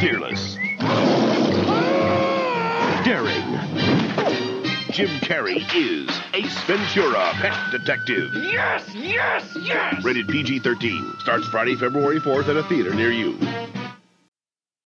Fearless. Daring. Jim Carrey is Ace Ventura, Pet Detective. Yes, yes, yes! Rated PG 13. Starts Friday, February 4th at a theater near you.